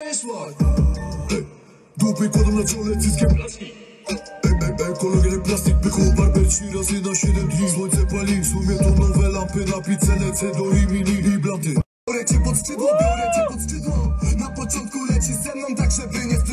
Ej, Dupy kładą na czole cyskiem Ej, kolor plastik, byku barber trzy razy na 7 dni Słońce pali, w sumie to nowe lampy Na pizzę lecę do Rimini i Blanty Biorę cię pod skrzydło, biorę cię pod skrzydło. Na początku leci ze mną tak, żeby nie sprzeć